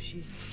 sushi.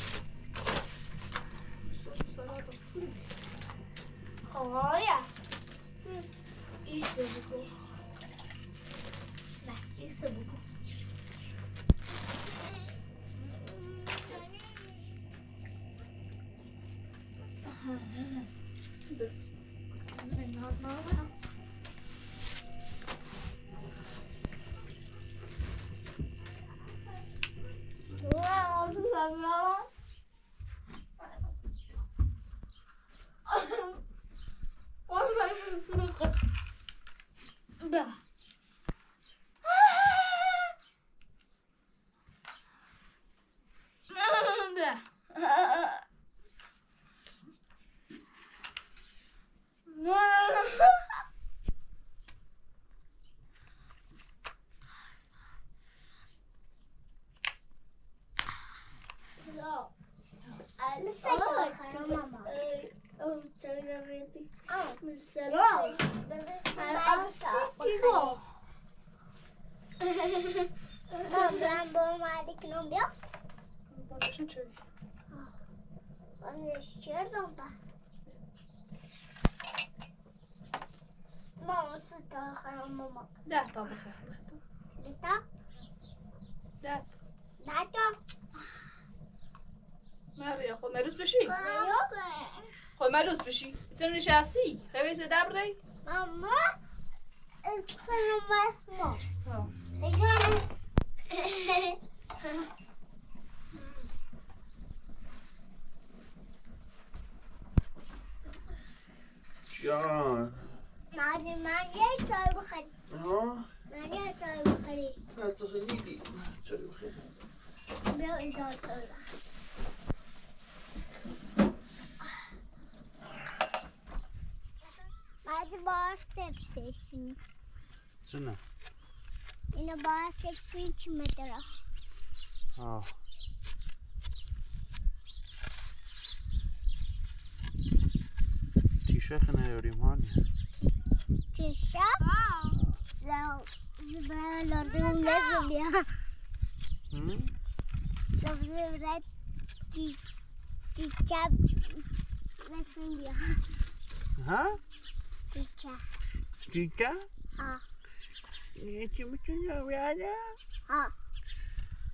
با اومدی کنم بیا باشون چه من کردم با ماما ستا خرم ماما ده تا بخیر دیتا ده دیتا مریا خود مروز بشی خود مروز بشی چرا نشستی خیلی سه دبری ماما اسمم ما ها. جان. من من یه چای بخری ها؟ من یه چای بخری نه تو خیلی چرا بخیر بیا اینجا چای بعد باز چه نه؟ اینو باز تپسشون چی हाँ Tisha can I already want you? Tisha? Wow. So, you better learn to mess with me. Hmm? So, you better Tisha mess with me. हाँ टीका टीका हाँ ये चुमचुम हो गया हाँ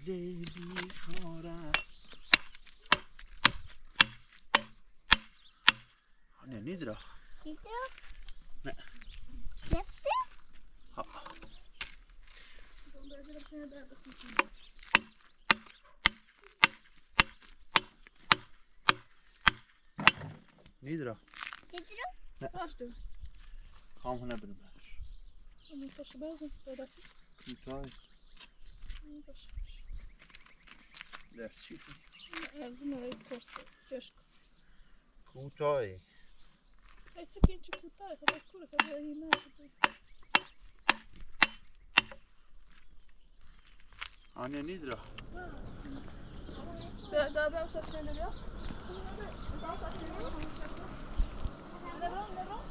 میگال البته رو بهتر شونه ها داگلی بیخاره نه نیدرا دیدرو نه گرفته ها نیدرا دیدرو باش دو هم هنه برم برش همین باشه بازم Lersyku. Erzinovej pošte, teško. Kutoj. Aj cekinče kutoj, kada kule, kada ima. Anne Nidra. Da, da ben saçlarını biraz. Ben saçlarını biraz. Ne var, ne var?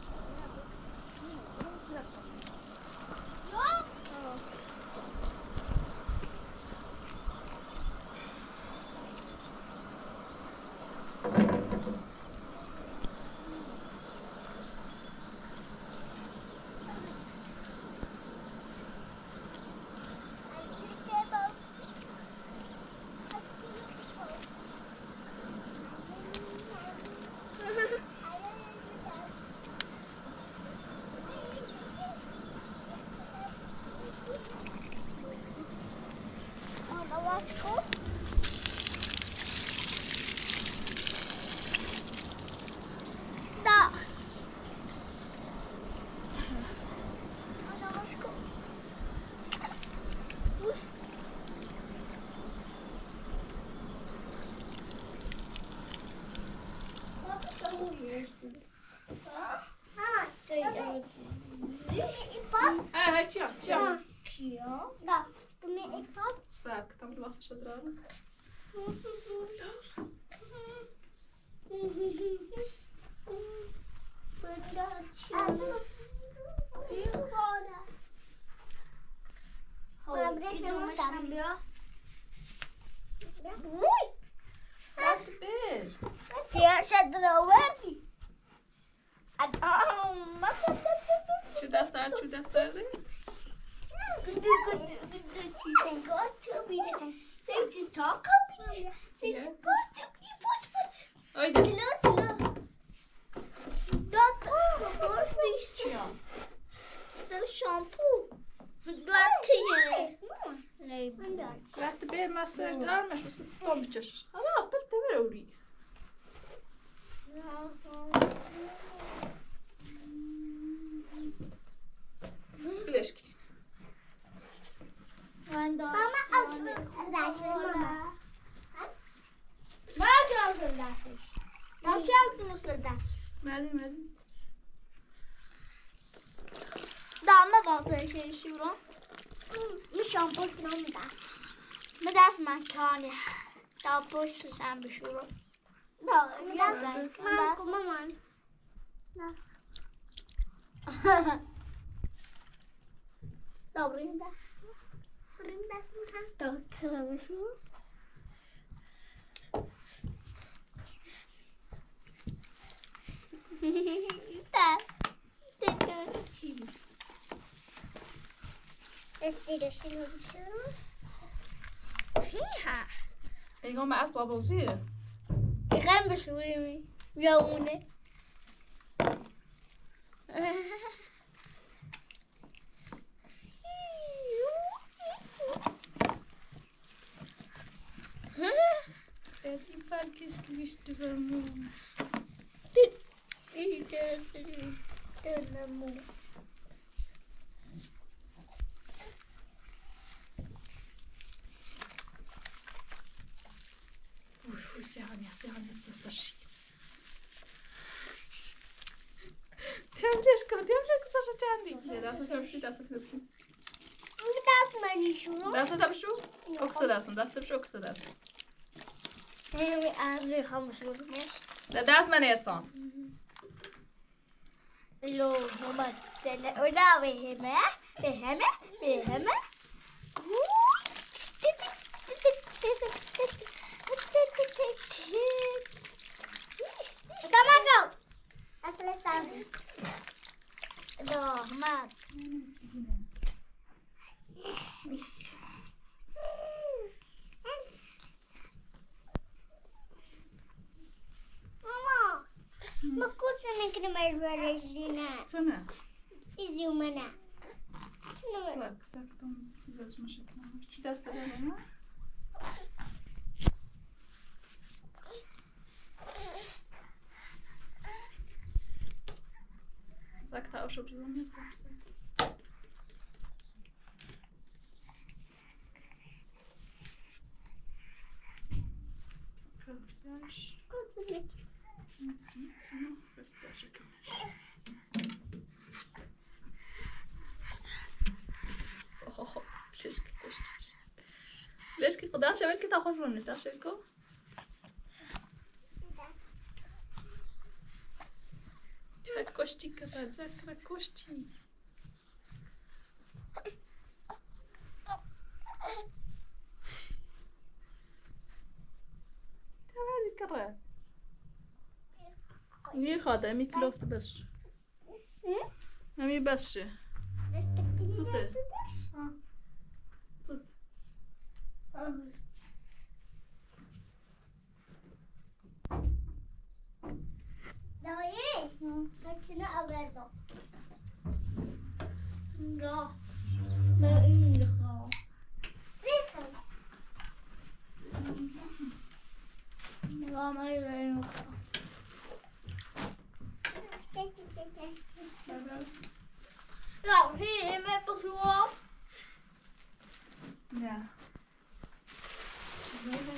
Ne var? nossa, já Nossa, olha. şu då. Nu shampoo från där. Men det är som man kan ja. Ta på sig sen på şu då. Da, Ja, da, sen. mamma, kom mamma. Добре, да. Rinda som han. Так, хорошо. Dat, dit is. się dus Ja. Ik wil mijn eerst zien. Ik ga hem beschoenen. Ja, moeder. Ik heb die. gözüm dönümü. Sehaniye, sehaniye, co za shit. Tja, Agnieszko, ja wszystko zaczęłam Nie, da są tam szli, da są tam szli. Das meine ich schon. Das ist am Schuh? Också das und das ist am Schuh, också das. Wir haben schon. Das ist mein Essen. Hallo, हम चले ओला वे है मैं वे है मैं वे है go. Asal Sana mais barajina. Sana. Izumana. Salak saktan güzel maşaklar. Şu derste de bana. Sag da auch schon, du mir ist Gott sei Dank. ну, сейчас дальше, конечно. Åh, flæskekostelse. Flæske, daar zijn we het al gewoon. Daar zijn We Tvær kosti, kada, tvær kosti. تمام كده مي خاطر مي كلوفت بس مي بس Tutte. Tut. Doi. Facciamo a vedo. Ja. Men inga. Siffra. Lỏng thì em em bực xuống Dạ. dạ Dưới cái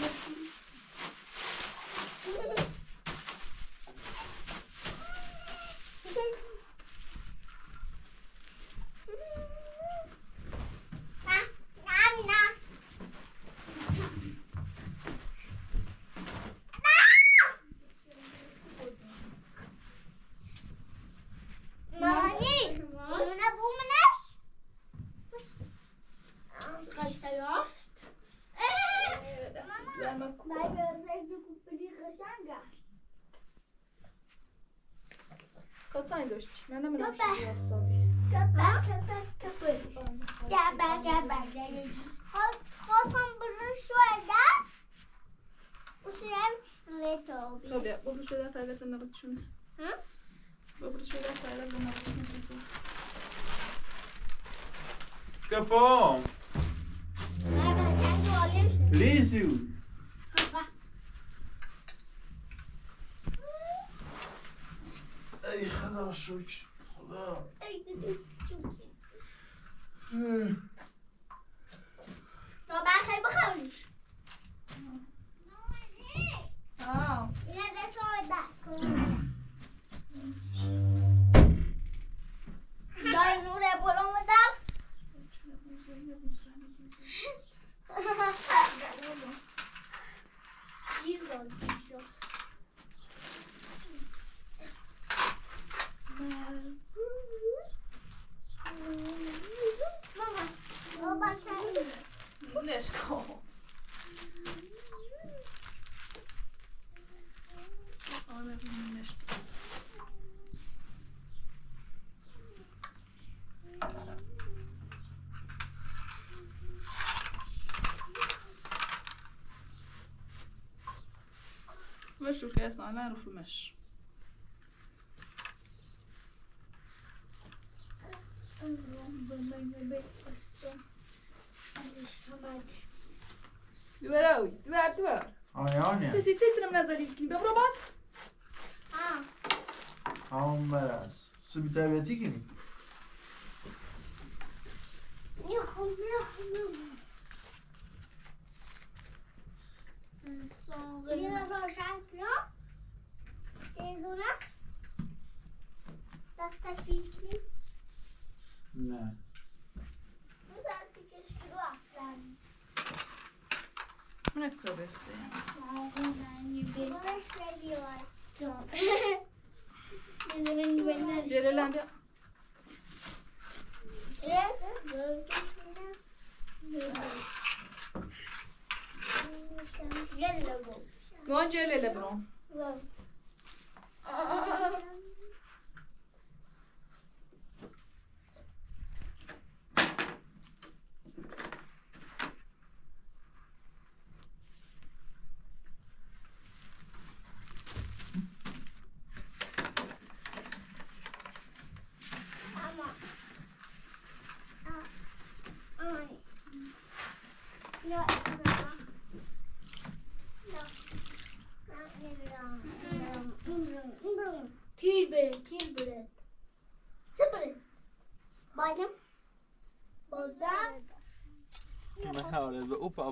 najdošť. Já nemám další osoby. Kapa, kapa, kapa. Kapa, kapa. Chodím budu švedat. Učím letovi. Dobře, budu švedat tady ten račun. Hm? Budu švedat tady ten račun sice. Kapom. Líziu. Пашуч. Да. Maar wij geen begonnen. مشو كاس انا نعرف المش دوراوي دوار دوار آنی آنی تسي تسي من نزل يمكن ببربان Ha. همون برس سوبی تربیتی کنی؟ Yok yok yok. Son Dinozor şampiyon. Sezona. Tasta fikri. Ne? Bu zaten keşke aslan. Bırak o besteyi. Barış ne diyor? Tamam. Ne Ne? Ne? Ne? Ne? Ne? Ne? Ne? Ne? Ne? Ne? Ne? Ne? Ne? Ne? Ne? Ne? demek ki ben nerede? Celalendi. Evet. Böyle düşünüyorum. Bu. وين جلال برون Ama.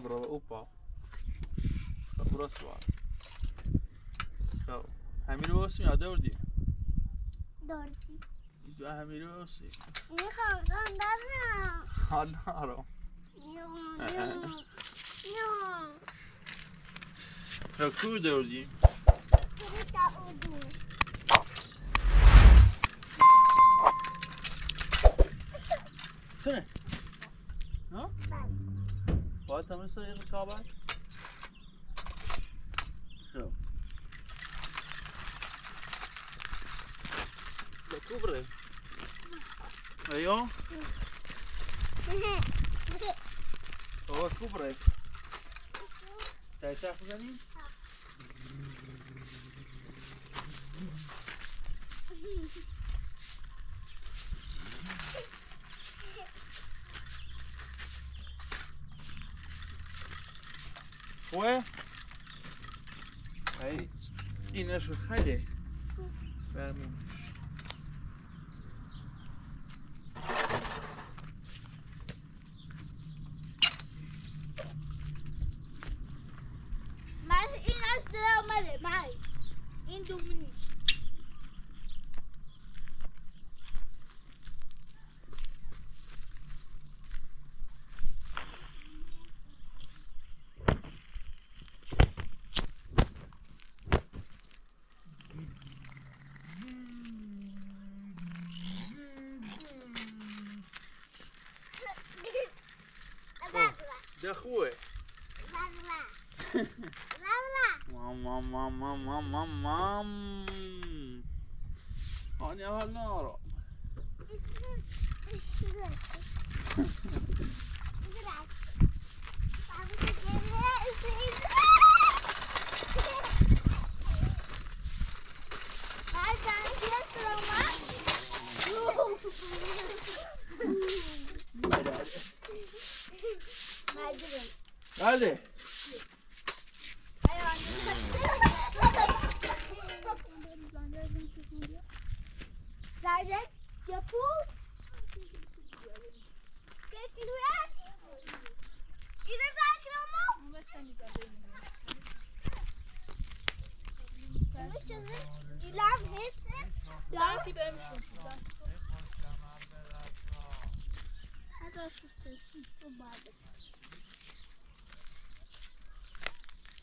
به اوپا برو سوار خب همین رو باسی یاده بردی Dört. دو همین رو باسی Yok, göndermem. حال نارم. یا کو oldu. سنه is er in de. Zo. Dat. Hé joh. Oh, wat koeperen. Tijd je niet? fue ahí. Y no es يا أخوي ماما ماما ماما ماما ماما هاني هالنار Geldi. Zaten yapıl. Kesiyor. İzle zakrımı. Bu çizim ilan hepsi. Sanki benim şu. Hadi şu sesin. Bu bardak.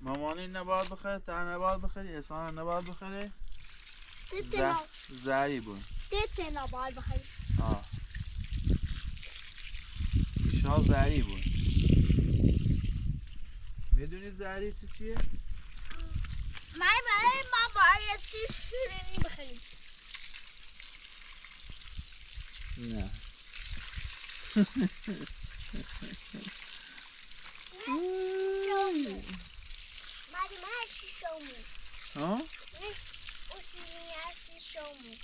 مامانی نباید بخره تا نباید بخری احسان نباید بخره ز- زری بود. تتنا باید بخری آه. شاه زری بود می‌دونی زری چی چیه؟ من برای ما باید چی شیرینی بخریم نه من هستی شومو ها؟ او شیرینی هستی شومو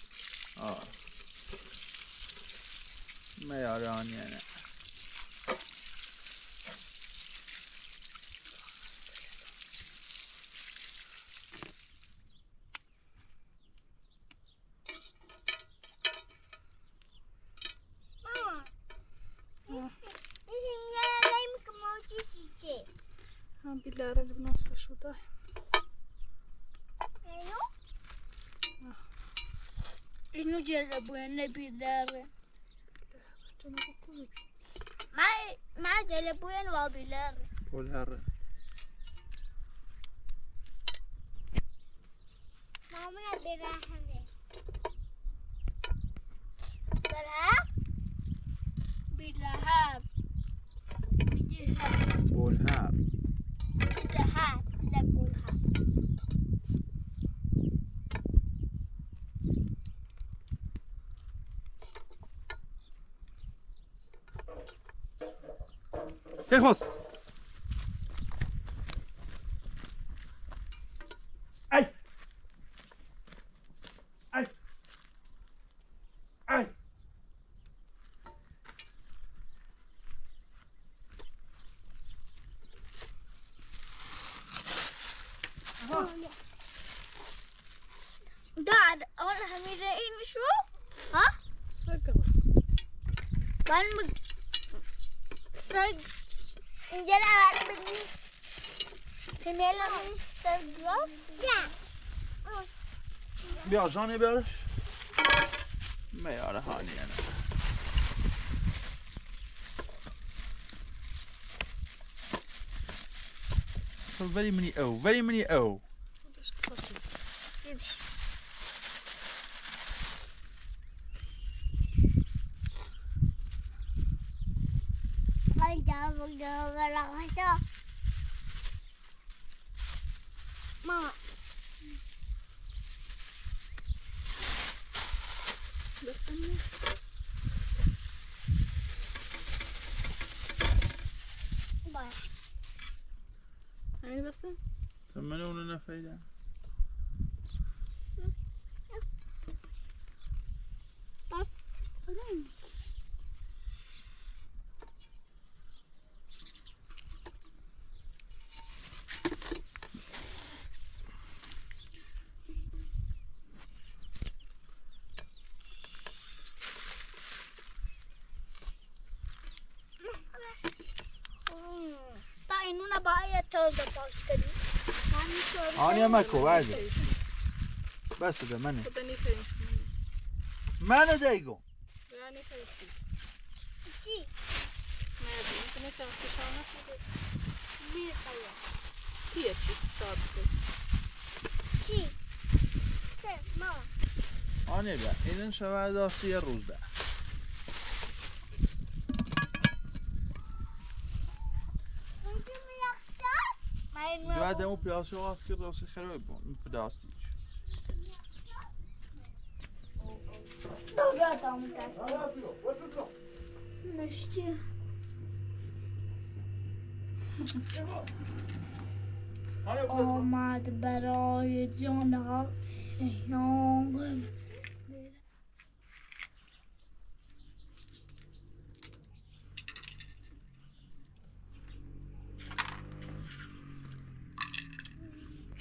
آه میارانی estoy. ¿Pero? Ah. No se pues, le pueden olvidar. Más se le pueden olvidar. Vamos a pegarle. Bilahar. Bilahar. Bilahar. ปูนค่ะเฮ้ยฮอส Van mag... Sag... Yan alam ba ni... Pinela mo yung? Yeah. Bjarsan i bärs. Men jag har. So very many O, very many O. 들어가라고 해서 뭐 뭐야? 안 입었어? 전만에 오는 날 파이자. نیخریم منه. دیگو. یا نیخریم چی؟ نه دیگه نیخریم کشان نخوده می‌خوایم کیه چی؟ آنیا بیا. اینن شود داسی یه روز ده من این بعد اون پیاسه واس که راسی خرابه بون اون پداستی Dobra, tam tak. Myśli. آمد برای جان ها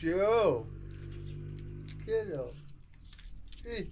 Joe. Kiddo. Hey.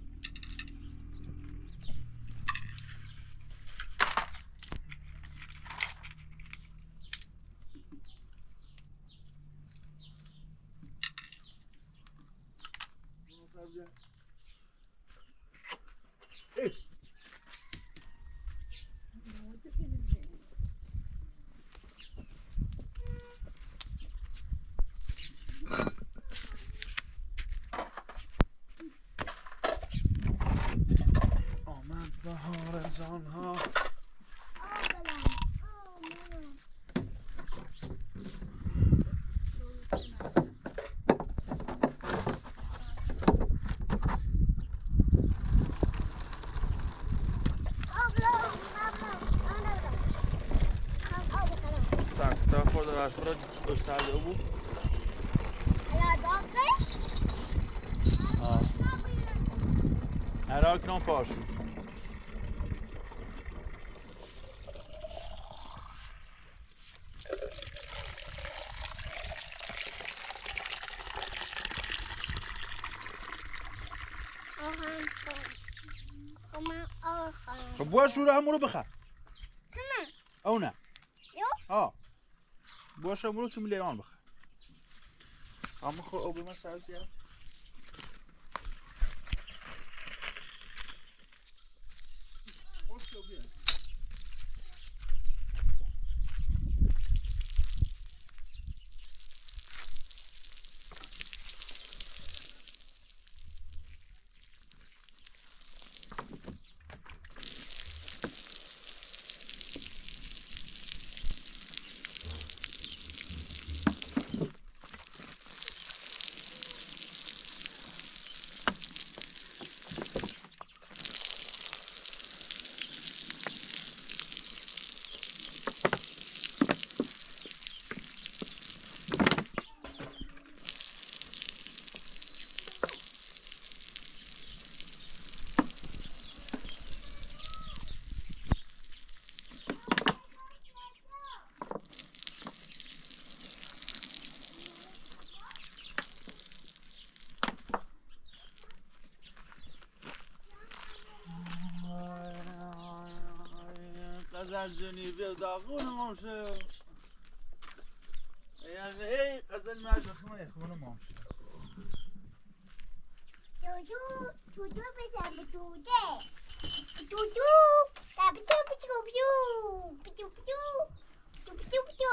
Vallahi şurada tá. gösterdi bu. Ah. Här har knoppars. Aham. Boa jura, amor. همون رو که میلیان بخر اما خب او به من سر زیاد. قزل جنیبه داغون مامشه یعنی ای قزل مرج خما یخمون مامشه جوجو جوجو بزن به جوجه جوجو تبتو بچو بچو بچو بچو بچو بچو بچو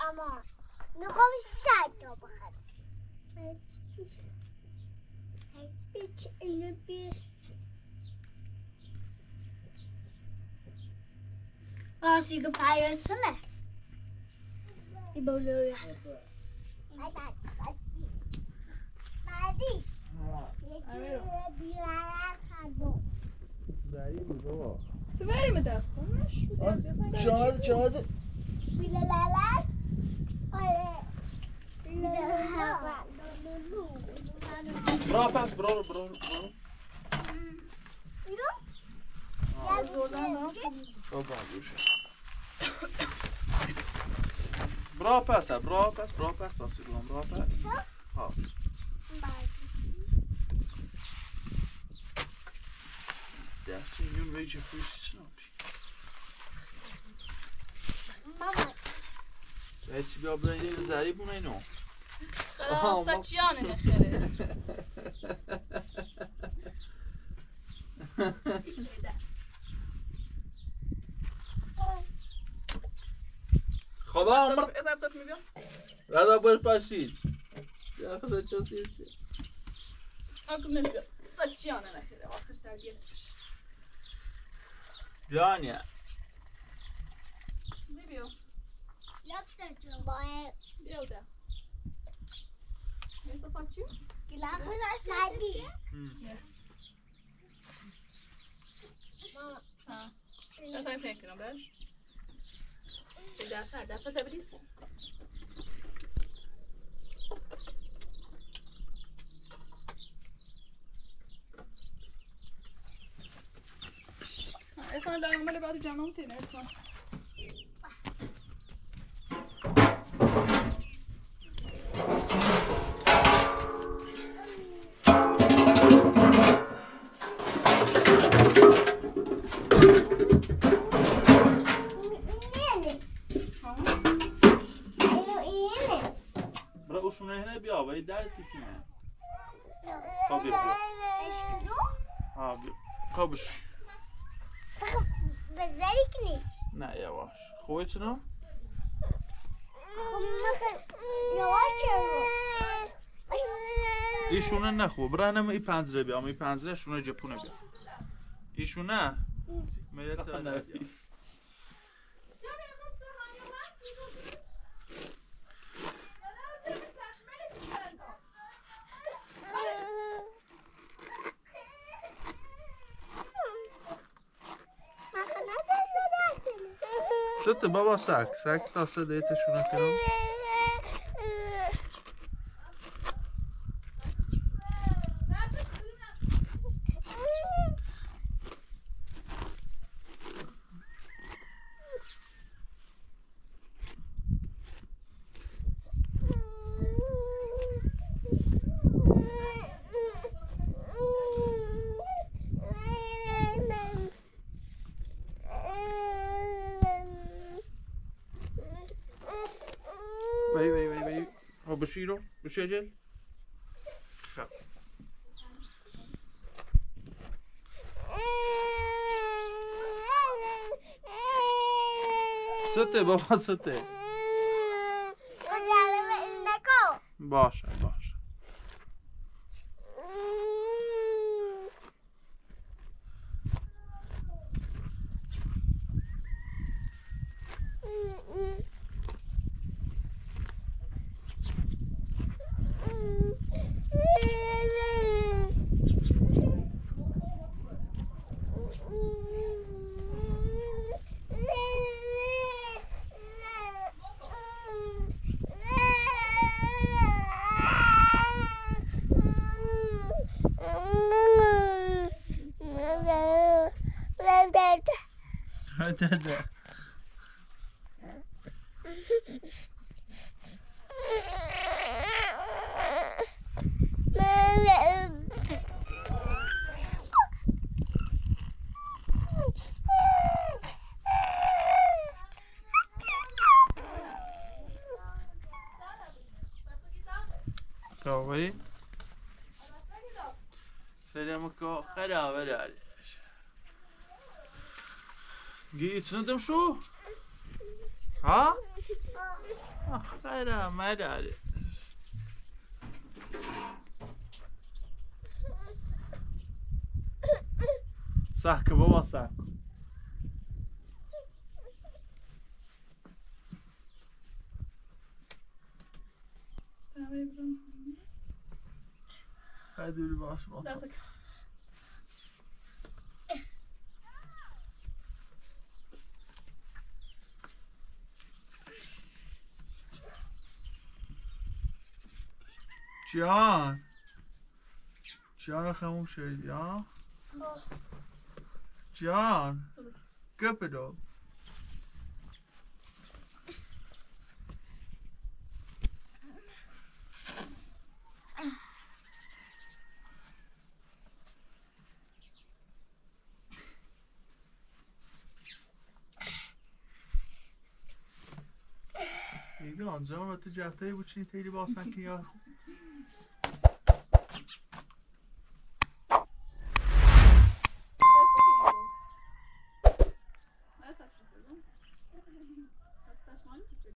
اما می‌خوام سگ را بخرم. اینو بی Als ik een paar jaar zonne. Die bolen ja. بعدی یکی بیرار خدو دایی بود بابا. تو بریم دستانش شاهد شاهد Bila Berapa? Não, bro, não. Ah, coba go'sha. Biropas, biropas, tá assim, biropas, dostigulon biropas. Hop. Dastini yun veja fushishni opish. Mama, هیچی بیا برای یه زری بونه اینو. خلاص سچیانه نخیره خدا عمر از ابزار میبیام ردا باش پاشید. یا خدا چه سیر آکم نشبیام سچیانه نخیره آخش ترگیرش بیانیه زیبیو. Yaptacığım. Bana. Biraz daha. Neyse façıyor. Gülahın açmadı. Mama. Eu também tenho aqui, não beijo? Tem dá certo, dá certo abrir isso. Essa não dá, não, mas eu bato já não tem, né? ولی در تیکنه Tabii. Tabii. Eşkilo. ها بیا. کابش Takım bezerik ni. نه یواش خوبتونو Bakın yavaş yavaş. ایشونه نخو برا نم ای پنزره بیا ای پنزره شونه جپونه بیا ایشونه؟ ملت Şurada baba sak. Sak to olsa diyete şuna kıyalım. ها بشی رو بشی اجل خب سته بابا سته باشه باشه Валя, валя. Geht's nicht im Ha? Ach, Alter, Alter, Alter. Saco, vamos. Hadi bir basma. Daha sakın. جان. جان خموم شدی ها جان. گپ دو ایدان و تو جفتری بود چی تیری باسن که یا